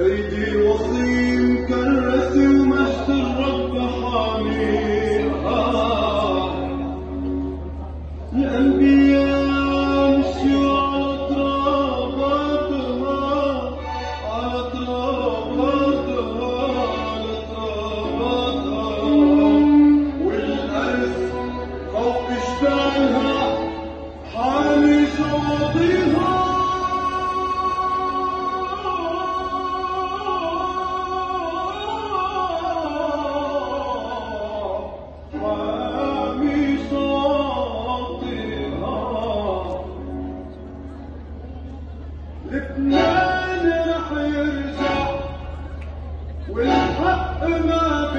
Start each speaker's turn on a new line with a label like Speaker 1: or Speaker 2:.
Speaker 1: أيدي وصيم كرسي ومهد الرب حاميها. الأنبياء الاثنين رح يرجع والحق ما